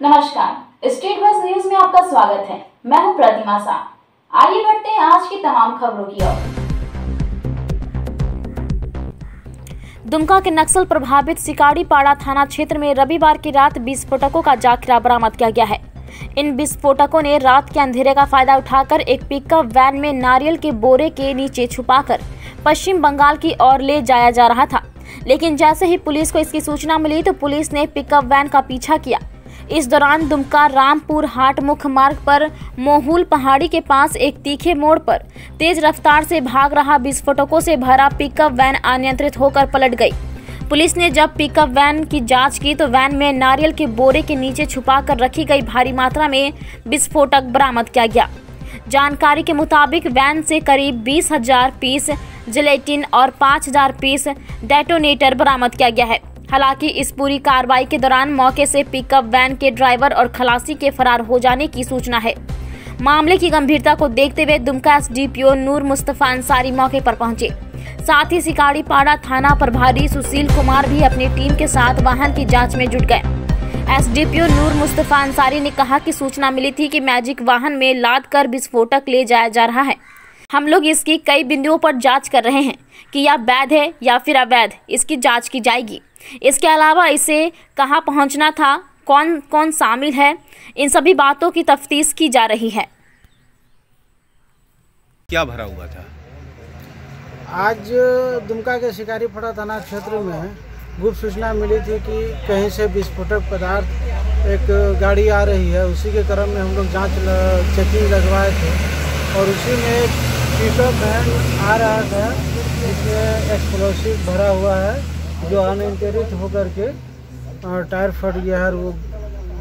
नमस्कार, state bus news में आपका स्वागत है। मैं हूँ प्रतिमा शाह आइए बढ़ते हैं आज की तमाम खबरों की ओर। दुमका के नक्सल प्रभावित सिकाड़ी पाड़ा थाना क्षेत्र में रविवार की रात विस्फोटकों का जाखिरा बरामद किया गया है। इन विस्फोटकों ने रात के अंधेरे का फ़ायदा उठाकर एक पिकअप वैन में नारियल के बोरे के नीचे छुपाकर पश्चिम बंगाल की ओर ले जाया जा रहा था। लेकिन जैसे ही पुलिस को इसकी सूचना मिली तो पुलिस ने पिकअप वैन का पीछा किया। इस दौरान दुमका रामपुर हाट मुख्य मार्ग पर मोहुल पहाड़ी के पास एक तीखे मोड़ पर तेज रफ्तार से भाग रहा विस्फोटकों से भरा पिकअप वैन अनियंत्रित होकर पलट गई। पुलिस ने जब पिकअप वैन की जाँच की तो वैन में नारियल के बोरे के नीचे छुपा कर रखी गई भारी मात्रा में विस्फोटक बरामद किया गया। जानकारी के मुताबिक, वैन से करीब बीस हज़ार पीस जिलेटिन और पाँच हज़ार पीस डेटोनेटर बरामद किया गया है। हालाँकि इस पूरी कार्रवाई के दौरान मौके से पिकअप वैन के ड्राइवर और खलासी के फरार हो जाने की सूचना है। मामले की गंभीरता को देखते हुए दुमका एसडीपीओ नूर मुस्तफ़ा अंसारी मौके पर पहुँचे। साथ ही सिकाड़ी पाड़ा थाना प्रभारी सुशील कुमार भी अपनी टीम के साथ वाहन की जाँच में जुट गए। एसडीपीओ नूर मुस्तफ़ा अंसारी ने कहा कि सूचना मिली थी कि मैजिक वाहन में लाद कर विस्फोटक ले जाया जा रहा है। हम लोग इसकी कई बिंदुओं पर जाँच कर रहे हैं कि यह वैध है या फिर अवैध इसकी जाँच की जाएगी। इसके अलावा इसे कहाँ पहुँचना था कौन कौन शामिल है इन सभी बातों की तफ्तीश की जा रही है। क्या भरा हुआ था? आज दुमका के शिकारी फड़ा थाना क्षेत्र में गुप्त सूचना मिली थी कि कहीं से विस्फोटक पदार्थ एक गाड़ी आ रही है। उसी के क्रम में हम लोग जाँच चेकिंग लगवाए थे और उसी में एक पिकअप वैन आ रहा था जिसमें एक्सप्लोसिव भरा हुआ है, जो अनियंत्रित होकर के टायर फट गया है और वो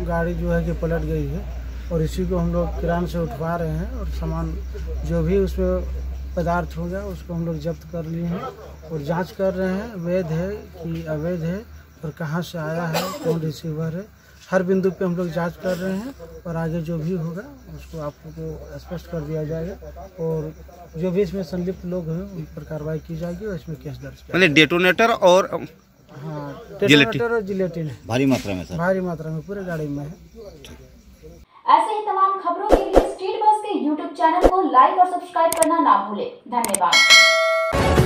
गाड़ी जो है कि पलट गई है। और इसी को हम लोग किरान से उठवा रहे हैं और सामान जो भी उसमें पदार्थ होगा उसको हम लोग जब्त कर लिए हैं और जाँच कर रहे हैं। वैध है कि अवैध है और कहाँ से आया है, कौन रिसीवर है। हर बिंदु पे हम लोग जाँच कर रहे हैं और आगे जो भी होगा उसको आपको स्पष्ट कर दिया जाएगा। और जो भी इसमें संलिप्त लोग हैं उन पर कार्रवाई की जाएगी और इसमें केस दर्ज किया डेटोनेटर और हाँ जिलेटिन। और जिलेटिन है। भारी मात्रा में सर। भारी मात्रा में पूरे गाड़ी में है। ऐसे ही तमाम खबरों के लिए स्टेट बस के यूट्यूब चैनल को लाइक और सब्सक्राइब करना ना भूलें। धन्यवाद।